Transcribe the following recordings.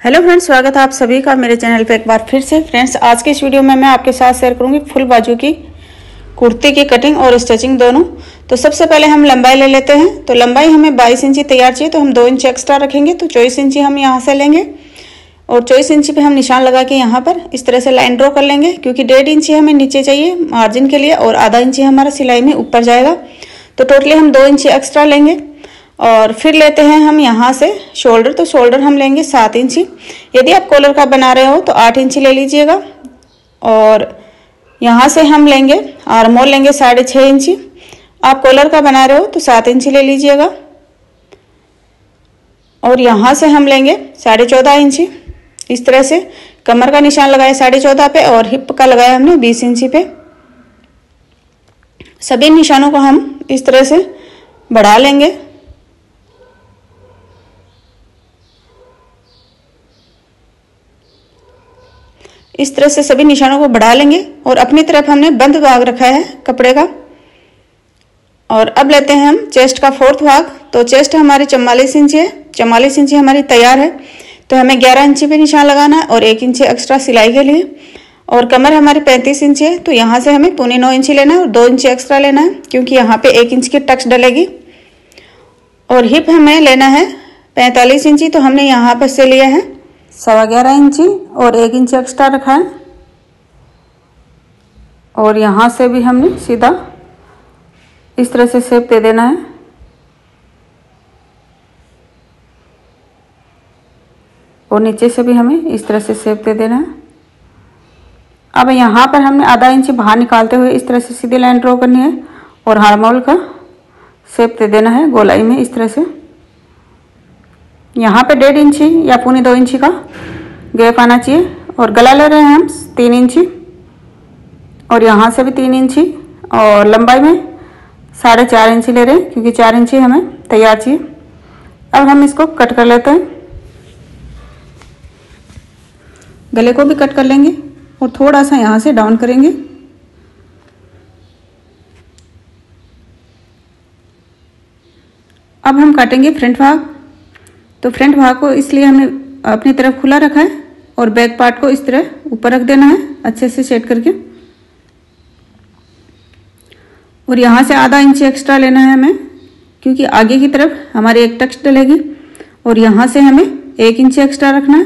Hello friends स्वागत है आप सभी का मेरे चैनल पे एक बार फिर से। फ्रेंड्स आज के इस वीडियो में मैं आपके साथ शेयर करूँगी फुल बाजू की कुर्ती की कटिंग और स्टिचिंग दोनों। तो सबसे पहले हम लंबाई ले लेते हैं। तो लंबाई हमें 22 इंची तैयार चाहिए तो हम दो इंच एक्स्ट्रा रखेंगे। तो चौबीस इंची हम यहाँ से लेंगे और चौबीस इंची पे हम निशान लगा के यहाँ पर इस तरह से लाइन ड्रॉ कर लेंगे, क्योंकि डेढ़ इंची हमें नीचे चाहिए मार्जिन के लिए और आधा इंची हमारा सिलाई में ऊपर जाएगा। तो टोटली हम दो इंची एक्स्ट्रा लेंगे। और फिर लेते हैं हम यहाँ से शोल्डर तो शोल्डर हम लेंगे सात इंची। यदि आप कॉलर का बना रहे हो तो आठ इंची ले लीजिएगा। और यहाँ से हम लेंगे आर्मोल लेंगे साढ़े छः इंची। आप कॉलर का बना रहे हो तो सात इंची ले लीजिएगा। और यहाँ से हम लेंगे साढ़े चौदह इंची। इस तरह से कमर का निशान लगाया साढ़े चौदह पे और हिप का लगाया हमने बीस इंची पे। सभी निशानों को हम इस तरह से बढ़ा लेंगे। इस तरह से सभी निशानों को बढ़ा लेंगे और अपनी तरफ़ हमने बंद भाग रखा है कपड़े का। और अब लेते हैं हम चेस्ट का फोर्थ भाग। तो चेस्ट हमारी चौवालीस इंची है। चौवालीस इंची हमारी तैयार है। तो हमें ग्यारह इंची पे निशान लगाना है और एक इंची एक्स्ट्रा सिलाई के लिए। और कमर हमारी पैंतीस इंची है। तो यहाँ से हमें पौने नौ इंची लेना है और दो इंची एक्स्ट्रा लेना है, क्योंकि यहाँ पे एक इंच की टक्स डलेगी। और हिप हमें लेना है पैंतालीस इंची तो हमने यहाँ पर से लिया है। सवा ग्यारह इंची और एक इंच एक्स्ट्रा रखा है। और यहाँ से भी हमने सीधा इस तरह से शेप दे देना है। और नीचे से भी हमें इस तरह से शेप दे देना है। अब यहाँ पर हमने आधा इंच बाहर निकालते हुए इस तरह से सीधी लाइन ड्रॉ करनी है और हारमोल का शेप दे देना है। गोलाई में इस तरह से यहाँ पे डेढ़ इंची या पौने दो इंची का गैप आना चाहिए और गला ले रहे हैं हम तीन इंची और यहाँ से भी तीन इंची और लंबाई में साढ़े चार इंची ले रहे हैं, क्योंकि चार इंची हमें तैयार चाहिए। अब हम इसको कट कर लेते हैं। गले को भी कट कर लेंगे और थोड़ा सा यहाँ से डाउन करेंगे। अब हम काटेंगे फ्रंट भाग। तो फ्रंट भाग को इसलिए हमने अपनी तरफ़ खुला रखा है और बैक पार्ट को इस तरह ऊपर रख देना है, अच्छे से सेट करके। और यहाँ से आधा इंच एक्स्ट्रा लेना है हमें, क्योंकि आगे की तरफ़ हमारी एक टक्स डलेगी। और यहाँ से हमें एक इंच एक्स्ट्रा रखना है,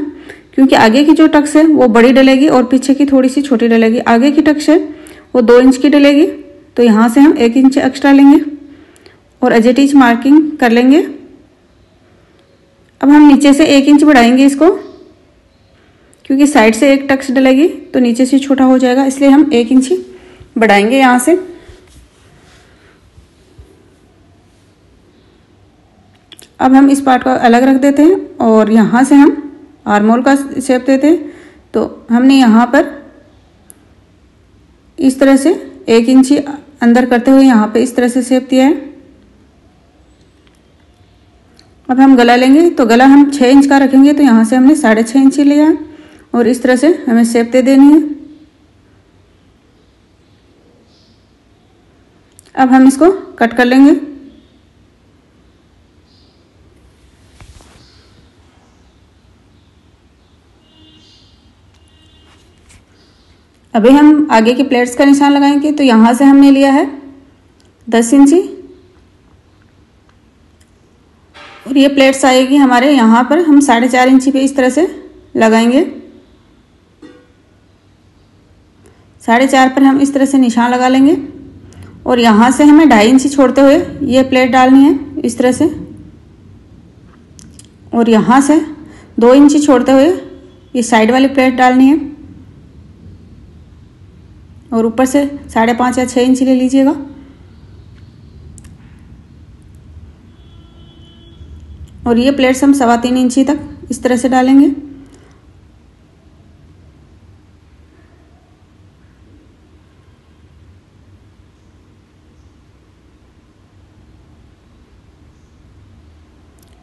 क्योंकि आगे की जो टक्स है वो बड़ी डलेगी और पीछे की थोड़ी सी छोटी डलेगी। आगे की टक्स है वो दो इंच की डलेगी तो यहाँ से हम एक इंच एक्स्ट्रा लेंगे और एजेटिज मार्किंग कर लेंगे। अब हम नीचे से एक इंच बढ़ाएँगे इसको। क्योंकि साइड से एक टक्स डलेगी तो नीचे से छोटा हो जाएगा, इसलिए हम एक इंच बढ़ाएँगे यहाँ से। अब हम इस पार्ट को अलग रख देते हैं और यहाँ से हम आर्मोल का शेप देते हैं। तो हमने यहाँ पर इस तरह से एक इंची अंदर करते हुए यहाँ पे इस तरह से शेप दिया है। अब हम गला लेंगे तो गला हम छः इंच का रखेंगे तो यहाँ से हमने साढ़े छः इंची लिया है। और इस तरह से हमें शेप दे देनी है। अब हम इसको कट कर लेंगे। अभी हम आगे की प्लेट्स का निशान लगाएँगे तो यहाँ से हमने लिया है दस इंची। और ये प्लेट्स आएगी हमारे यहाँ पर। हम साढ़े चार इंची पे इस तरह से लगाएँगे। साढ़े चार पर हम इस तरह से निशान लगा लेंगे। और यहाँ से हमें ढाई इंची छोड़ते हुए ये प्लेट डालनी है इस तरह से। और यहाँ से दो इंची छोड़ते हुए ये साइड वाली प्लेट डालनी है। और ऊपर से साढ़े पाँच या छः इंची ले लीजिएगा। और ये प्लेट्स हम सवा तीन इंची तक इस तरह से डालेंगे।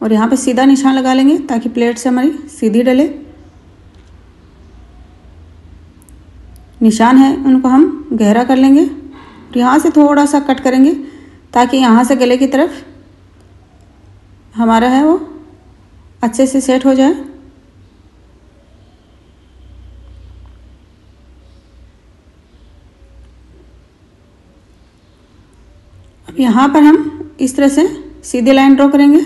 और यहाँ पे सीधा निशान लगा लेंगे ताकि प्लेट से हमारी सीधी डले। निशान है, उनको हम गहरा कर लेंगे और यहाँ से थोड़ा सा कट करेंगे ताकि यहाँ से गले की तरफ़ हमारा है वो? अच्छे से सेट हो जाए। अब यहाँ पर हम इस तरह से सीधी लाइन ड्रॉ करेंगे।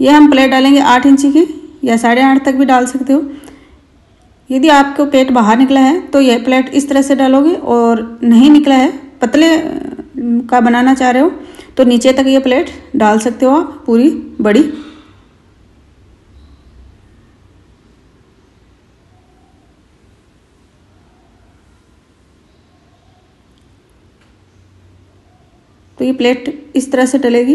ये हम प्लेट डालेंगे आठ इंची की, या साढ़े आठ तक भी डाल सकते हो। यदि आपको पेट बाहर निकला है तो यह प्लेट इस तरह से डालोगे और नहीं निकला है, पतले का बनाना चाह रहे हो तो नीचे तक ये प्लेट डाल सकते हो आप, पूरी, बड़ी। तो ये प्लेट इस तरह से टलेगी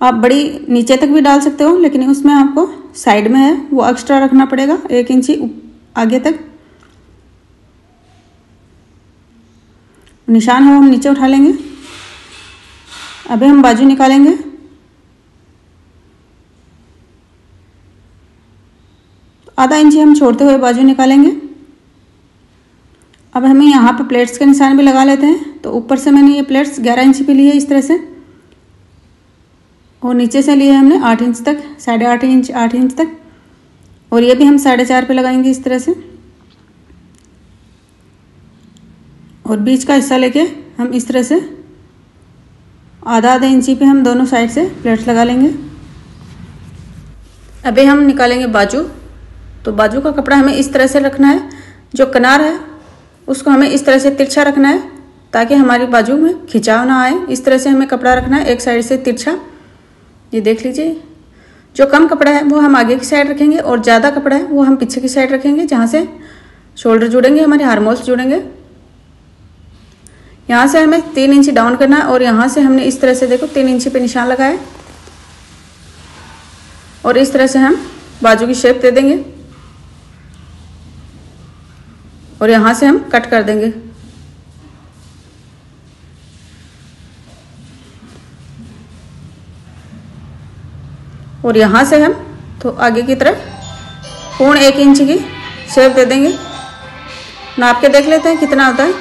आप बड़ी नीचे तक भी डाल सकते हो, लेकिन उसमें आपको साइड में है, वो एक्स्ट्रा रखना पड़ेगा, एक इंची आगे तक। निशान हम नीचे उठा लेंगे। अभी हम बाजू निकालेंगे। आधा इंची हम छोड़ते हुए बाजू निकालेंगे। अब हमें यहाँ पर प्लेट्स के निशान भी लगा लेते हैं। तो ऊपर से मैंने ये प्लेट्स ग्यारह इंच पे लिए इस तरह से। और नीचे से लिए हमने आठ इंच तक, साढ़े आठ इंच आठ इंच तक। और ये भी हम साढ़े चार पे लगाएँगे इस तरह से। और बीच का हिस्सा लेके हम इस तरह से आधा आधा इंची पे हम दोनों साइड से प्लेट्स लगा लेंगे। अभी हम निकालेंगे बाजू। तो बाजू का कपड़ा हमें इस तरह से रखना है। जो किनार है, उसको हमें इस तरह से तिरछा रखना है, ताकि हमारी बाजू में खिंचाव ना आए। इस तरह से हमें कपड़ा रखना है, एक साइड से तिरछा। ये देख लीजिए। जो कम कपड़ा है, वो हम आगे की साइड रखेंगे और ज़्यादा कपड़ा है, वो हम पीछे की साइड रखेंगे, जहाँ से शोल्डर जुड़ेंगे, हमारे हारमोल्स जुड़ेंगे। यहाँ से हमें तीन इंच डाउन करना है और यहाँ से हमने इस तरह से देखो, तीन इंच पे निशान लगाए और इस तरह से हम बाजू की शेप दे देंगे। और यहाँ से हम कट कर देंगे। और यहाँ से हम तो आगे की तरफ़ पूर्ण एक इंच की शेप दे देंगे। नाप के देख लेते हैं कितना होता है।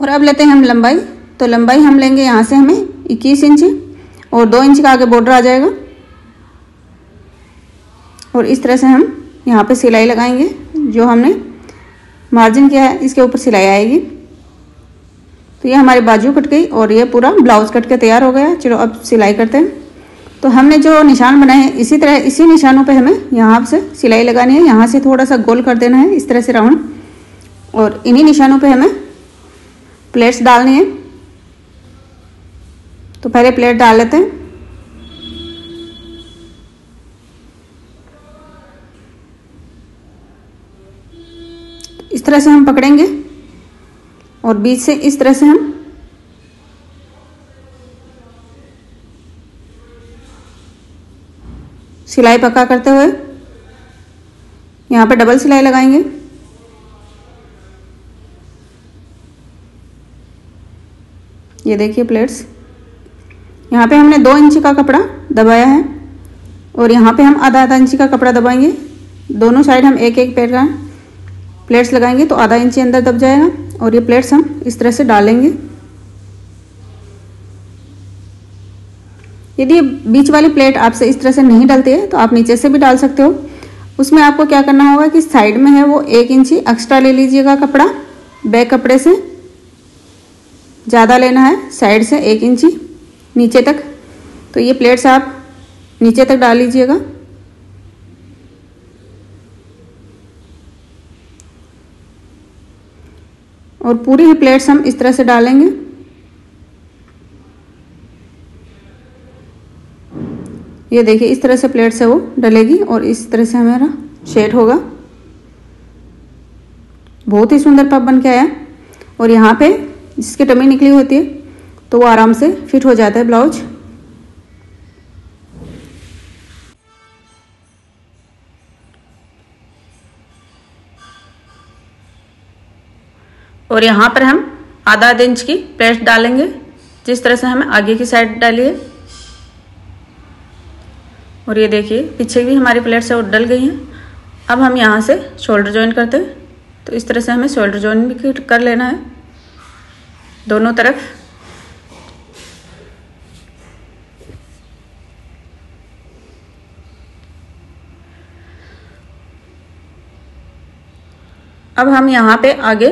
और अब लेते हैं हम लंबाई। तो लंबाई हम लेंगे यहाँ से हमें 21 इंच और दो इंच का आगे बॉर्डर आ जाएगा। और इस तरह से हम यहाँ पे सिलाई लगाएँगे। जो हमने मार्जिन किया है, इसके ऊपर सिलाई आएगी। ये हमारी बाजू कट गई और ये पूरा ब्लाउज कट के तैयार हो गया चलो अब सिलाई करते हैं। तो हमने जो निशान बनाए हैं, इसी तरह, इसी निशानों पे हमें यहाँ से सिलाई लगानी है। यहाँ से थोड़ा सा गोल कर देना है, इस तरह से राउंड। और इन्हीं निशानों पे हमें प्लेट्स डालनी है। तो पहले प्लेट डाल लेते हैं। इस तरह से हम पकड़ेंगे। और बीच से इस तरह से हम सिलाई पक्का करते हुए यहाँ पर डबल सिलाई लगाएँगे। ये देखिए प्लेट्स। यहाँ पे हमने दो इंच का कपड़ा दबाया है और यहाँ पे हम आधा आधा इंच का कपड़ा दबाएँगे। दोनों साइड हम एक एक पैर का प्लेट्स लगाएँगे तो आधा इंची अंदर दब जाएगा। और ये प्लेट्स हम इस तरह से डालेंगे। यदि बीच वाली प्लेट आपसे इस तरह से नहीं डलती है तो आप नीचे से भी डाल सकते हो। उसमें आपको क्या करना होगा कि साइड में है वो एक इंची एक्स्ट्रा ले लीजिएगा कपड़ा बैक कपड़े से। ज़्यादा लेना है साइड से एक इंची नीचे तक। तो ये प्लेट्स आप नीचे तक डाल लीजिएगा। और पूरी ही प्लेट्स हम इस तरह से डालेंगे। ये देखिए, इस तरह से प्लेट से वो डलेगी और इस तरह से हमारा शेड होगा। बहुत ही सुंदर पब बन के आया। और यहाँ पे जिसकी टमी निकली होती है तो वो आराम से फिट हो जाता है ब्लाउज। और यहाँ पर हम आधा आधा इंच की प्लेट डालेंगे। जिस तरह से हमें आगे की साइड डालिए। और ये देखिए, पीछे भी हमारी प्लेट से डल गई हैं। अब हम यहाँ से शोल्डर ज्वाइन करते हैं। तो इस तरह से हमें शोल्डर ज्वाइन भी कर लेना है। दोनों तरफ़। अब हम यहाँ पे आगे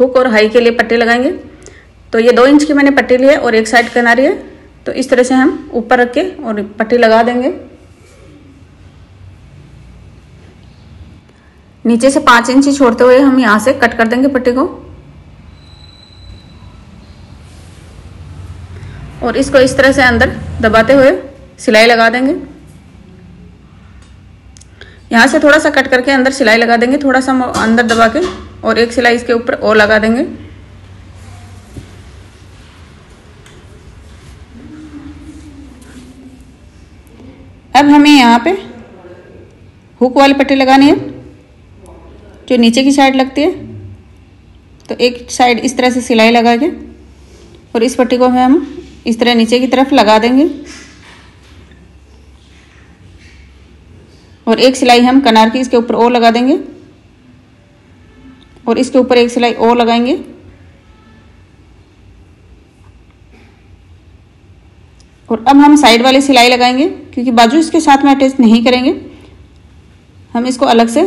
हुक और हाई के लिए पट्टी लगाएँगे। तो ये दो इंच की मैंने पट्टी ली है और एक साइड किनारी है। तो इस तरह से हम ऊपर रख के और पट्टी लगा देंगे। नीचे से पाँच इंच छोड़ते हुए हम यहाँ से कट कर देंगे पट्टी को। और इसको इस तरह से अंदर दबाते हुए सिलाई लगा देंगे। यहाँ से थोड़ा सा कट करके अंदर सिलाई लगा देंगे, थोड़ा सा अंदर दबा के। और एक सिलाई इसके ऊपर और लगा देंगे। अब हमें यहाँ पे हुक वाली पट्टी लगानी है, जो नीचे की साइड लगती है। तो एक साइड इस तरह से सिलाई लगा के और इस पट्टी को हमें हम इस तरह नीचे की तरफ़ लगा देंगे। और एक सिलाई हम कनार की इसके ऊपर और लगा देंगे। और इसके ऊपर एक सिलाई और लगाएँगे। और अब हम साइड वाली सिलाई लगाएँगे, क्योंकि बाजू इसके साथ में अटैच नहीं करेंगे। हम इसको अलग से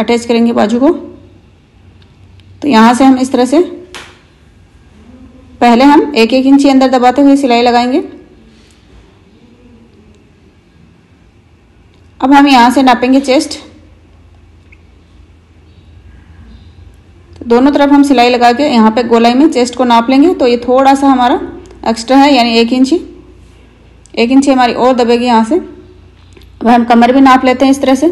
अटैच करेंगे बाजू को। तो यहाँ से हम इस तरह से पहले हम एक एक इंची अंदर दबाते हुए सिलाई लगाएँगे। अब हम यहाँ से नापेंगे चेस्ट। दोनों तरफ़ हम सिलाई लगा के यहाँ पे गोलाई में चेस्ट को नाप लेंगे। तो ये थोड़ा सा हमारा एक्स्ट्रा है, यानी एक इंची। एक इंची हमारी और दबेगी यहाँ से। अब हम कमर भी नाप लेते हैं इस तरह से।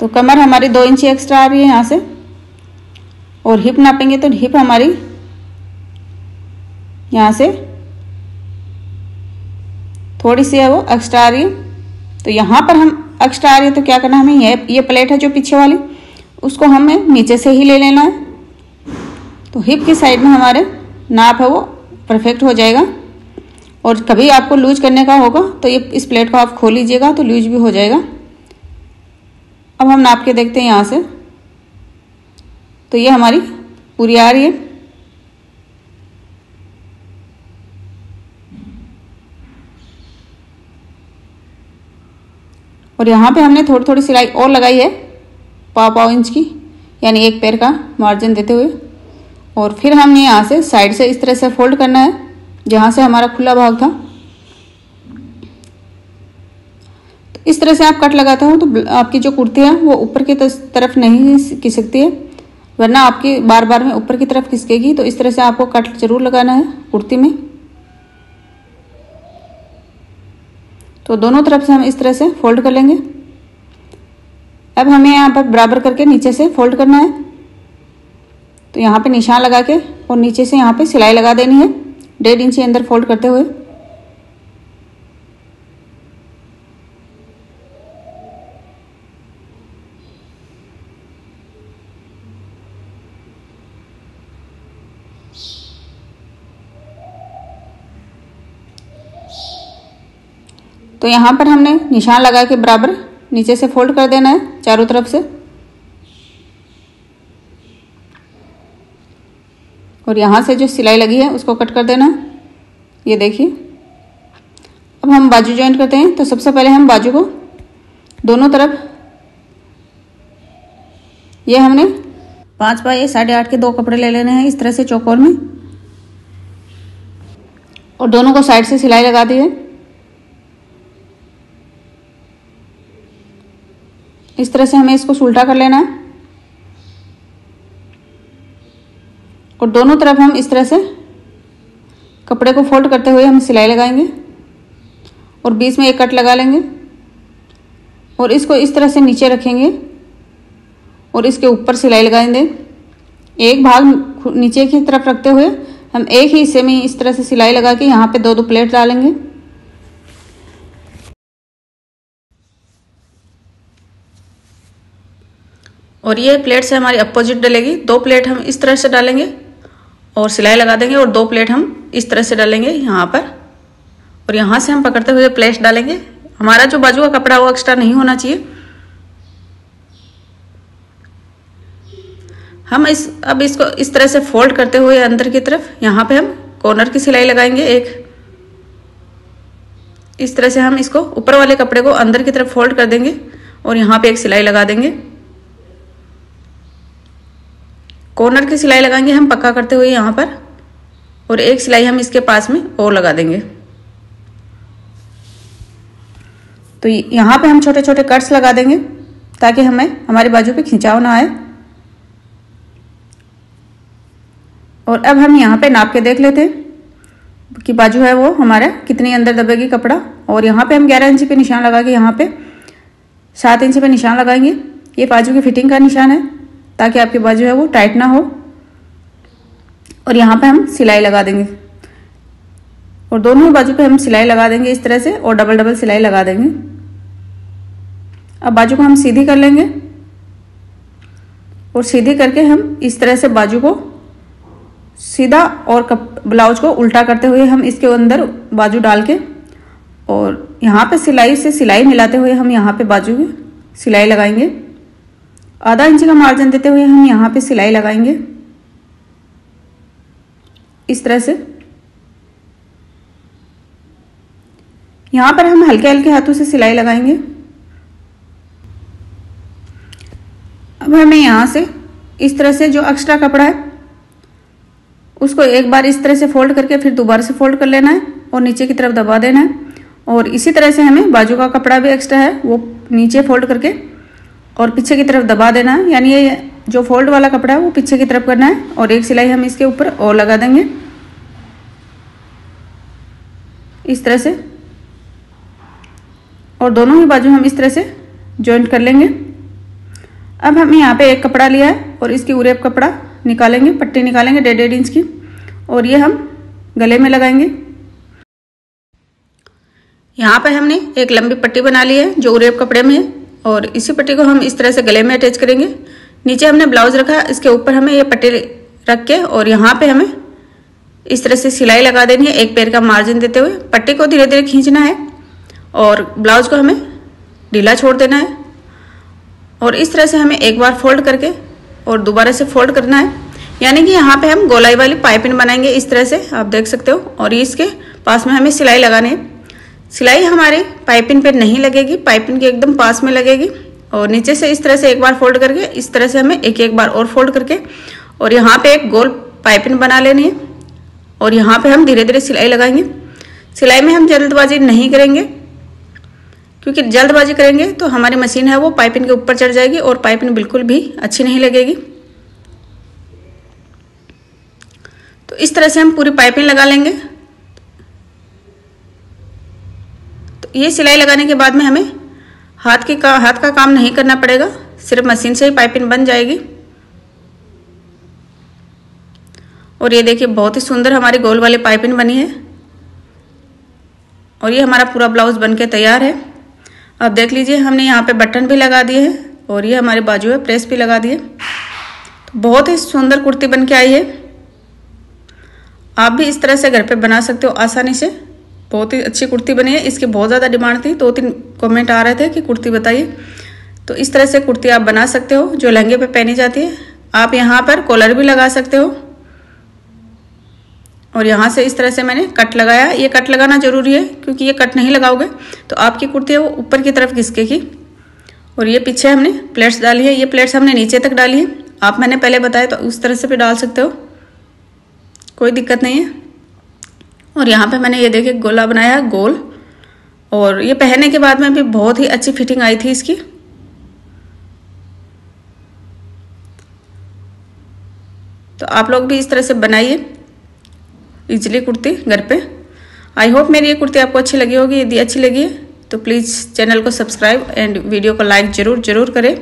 तो कमर हमारी दो इंची एक्स्ट्रा आ रही है यहाँ से। और हिप नापेंगे तो हिप हमारी यहाँ से थोड़ी सी है वो एक्स्ट्रा आ रही है। तो यहाँ पर हम एक्स्ट्रा आ रही है तो क्या करना हमें? ये ये प्लेट है जो पीछे वाली। उसको हमें नीचे से ही ले लेना है। तो हिप की साइड में हमारे नाप है वो परफेक्ट हो जाएगा। और कभी आपको लूज करने का होगा तो ये इस प्लेट को आप खोल लीजिएगा तो लूज भी हो जाएगा। अब हम नाप के देखते हैं यहाँ से। तो ये हमारी पूरी आ रही है। और यहाँ पे हमने थोड़ी थोड़ी सिलाई और लगाई है। पाव पाव इंच की, यानी एक पैर का मार्जिन देते हुए। और फिर हमने यहाँ से साइड से इस तरह से फोल्ड करना है, जहाँ से हमारा खुला भाग था। तो इस तरह से आप कट लगाते हो तो आपकी जो कुर्ती है, वो ऊपर की तरफ़ नहीं खिसकती है, वरना आपकी बार बार में ऊपर की तरफ़ खिसकेगी। तो इस तरह से आपको कट ज़रूर लगाना है कुर्ती में। तो दोनों तरफ़ से हम इस तरह से फोल्ड कर लेंगे। अब हमें यहाँ पर बराबर करके नीचे से फोल्ड करना है। तो यहाँ पे निशान लगा के और नीचे से यहाँ पे सिलाई लगा देनी है, डेढ़ इंची अंदर फोल्ड करते हुए। तो यहाँ पर हमने निशान लगा के बराबर नीचे से फोल्ड कर देना है, चारों तरफ़ से। और यहाँ से जो सिलाई लगी है, उसको कट कर देना ये देखिए। अब हम बाजू ज्वाइंट करते हैं तो सबसे पहले हम बाजू को दोनों तरफ़। ये हमने पाँच बाई साढ़े आठ के दो कपड़े ले लेने हैं इस तरह से चौकोर में। और दोनों को साइड से सिलाई लगा दी है। इस तरह से हमें इसको उल्टा कर लेना है। और दोनों तरफ़ हम इस तरह से कपड़े को फोल्ड करते हुए हम सिलाई लगाएँगे और बीच में एक कट लगा लेंगे और इसको इस तरह से नीचे रखेंगे और इसके ऊपर सिलाई लगाएँगे। एक भाग नीचे की तरफ़ रखते हुए हम एक ही हिस्से में इस तरह से सिलाई लगा के यहाँ पे दो दो प्लेट डालेंगे। और ये प्लेट से हमारी अपोजिट डलेगी। दो प्लेट हम इस तरह से डालेंगे और सिलाई लगा देंगे और दो प्लेट हम इस तरह से डालेंगे यहाँ पर। और यहाँ से हम पकड़ते हुए प्लेट डालेंगे। हमारा जो बाजू का कपड़ा वो एक्स्ट्रा नहीं होना चाहिए। हम इस, अब इसको इस तरह से फोल्ड करते हुए अंदर की तरफ़, यहाँ पे हम कॉर्नर की सिलाई लगाएँगे एक। इस तरह से हम इसको ऊपर वाले कपड़े को अंदर की तरफ़ फोल्ड कर देंगे और यहाँ पे एक सिलाई लगा देंगे। कॉर्नर की सिलाई लगाएँगे हम पक्का करते हुए यहाँ पर, और एक सिलाई हम इसके पास में और लगा देंगे। तो यहाँ पे हम छोटे छोटे कट्स लगा देंगे, ताकि हमें, हमारी बाजू पे खिंचाव ना आए। और अब हम यहाँ पे नाप के देख लेते हैं कि बाजू है वो हमारा कितनी अंदर दबेगी कपड़ा, और यहाँ पे हम ग्यारह इंच पे निशान लगा के यहाँ पे सात इंच पे निशान लगाएँगे। ये बाजू की फिटिंग का निशान है। ताकि आपकी बाजू है वो टाइट ना हो। और यहाँ पे हम सिलाई लगा देंगे। और दोनों बाजू पे हम सिलाई लगा देंगे इस तरह से और डबल डबल सिलाई लगा देंगे। अब बाजू को हम सीधी कर लेंगे। और सीधी करके हम इस तरह से बाजू को सीधा और कप, ब्लाउज को उल्टा करते हुए हम इसके अंदर बाजू डाल के और यहाँ पे सिलाई से सिलाई मिलाते हुए हम यहाँ पे बाजू सिलाई लगाएँगे। आधा इंच का मार्जिन देते हुए हम यहाँ पे सिलाई लगाएँगे। इस तरह से। यहाँ पर हम हल्के हल्के हाथों से सिलाई लगाएँगे। अब हमें यहाँ से इस तरह से जो एक्स्ट्रा कपड़ा है, उसको एक बार इस तरह से फोल्ड करके फिर दोबारा से फोल्ड कर लेना है और नीचे की तरफ़ दबा देना है। और इसी तरह से हमें बाजू का कपड़ा भी एक्स्ट्रा है, वो नीचे फोल्ड करके और पीछे की तरफ़ दबा देना है। यानी ये जो फोल्ड वाला कपड़ा है, वो पीछे की तरफ़ करना है और एक सिलाई हम इसके ऊपर और लगा देंगे। इस तरह से। और दोनों ही बाजू हम इस तरह से जॉइंट कर लेंगे। अब हम यहाँ पे एक कपड़ा लिया है और इसकी उरेप कपड़ा निकालेंगे, पट्टी निकालेंगे डेढ़ डेढ़ इंच की। और ये हम गले में लगाएँगे। यहाँ पे हमने एक लंबी पट्टी बना ली है जो उरेप कपड़े में है। और इसी पट्टी को हम इस तरह से गले में अटैच करेंगे। नीचे हमने ब्लाउज रखा, इसके ऊपर हमें ये पट्टी रख के और यहाँ पे हमें इस तरह से सिलाई लगा देनी है, एक पैर का मार्जिन देते हुए। पट्टी को धीरे धीरे खींचना है और ब्लाउज को हमें ढीला छोड़ देना है। और इस तरह से हमें एक बार फोल्ड करके और दोबारा से फोल्ड करना है। यानी कि यहाँ पे हम गोलाई वाली पाइपिंग बनाएँगे इस तरह से, आप देख सकते हो। और इसके पास में हमें सिलाई लगानी है। सिलाई हमारी पाइपिंग पे नहीं लगेगी, पाइपिंग के एकदम पास में लगेगी और नीचे से इस तरह से एक बार फोल्ड करके, इस तरह से हमें एक एक बार और फोल्ड करके और यहाँ पे एक गोल पाइपिंग बना लेनी है और यहाँ पे हम धीरे धीरे सिलाई लगाएँगे। सिलाई में हम जल्दबाजी नहीं करेंगे, क्योंकि जल्दबाजी करेंगे तो हमारी मशीन है वो पाइपिंग के ऊपर चढ़ जाएगी और पाइपिंग बिल्कुल भी अच्छी नहीं लगेगी। तो इस तरह से हम पूरी पाइपिंग लगा लेंगे तो ये सिलाई लगाने के बाद में हमें हाथ की का, हाथ का काम नहीं करना पड़ेगा, सिर्फ़ मशीन से ही पाइपिंग बन जाएगी। और ये देखिए, बहुत ही सुंदर हमारी गोल वाली पाइपिंग बनी है। और ये हमारा पूरा ब्लाउज बन के तैयार है। अब देख लीजिए, हमने यहाँ पे बटन भी लगा दिए हैं और ये हमारे बाजू है प्रेस भी लगा दिए। तो बहुत ही सुंदर कुर्ती बन के आई है। आप भी इस तरह से घर पे बना सकते हो आसानी से। बहुत ही अच्छी कुर्ती बनी है। इसकी बहुत ज़्यादा डिमांड थी। दो तीन कमेंट आ रहे थे कि कुर्ती बताइए। तो इस तरह से कुर्ती आप बना सकते हो, जो लहंगे पे पहनी जाती है। आप यहाँ पर कॉलर भी लगा सकते हो। और यहाँ से इस तरह से मैंने कट लगाया। ये कट लगाना ज़रूरी है, क्योंकि ये कट नहीं लगाओगे तो आपकी कुर्ती है वो ऊपर की तरफ़ घिसकेगी और ये पीछे हमने प्लेट्स डाली है। ये प्लेट्स हमने नीचे तक डाली है। आप मैंने पहले बताया तो उस तरह से भी डाल सकते हो। कोई दिक्कत नहीं है। और यहाँ पे मैंने ये देखिए गोला बनाया, गोल। और ये पहनने के बाद में भी बहुत ही अच्छी फिटिंग आई थी इसकी। तो आप लोग भी इस तरह से बनाइए इजली कुर्ती घर पे। आई होप मेरी ये कुर्ती आपको अच्छी लगी होगी, यदि अच्छी लगी है तो प्लीज़ चैनल को सब्सक्राइब एंड वीडियो को लाइक ज़रूर ज़रूर करें।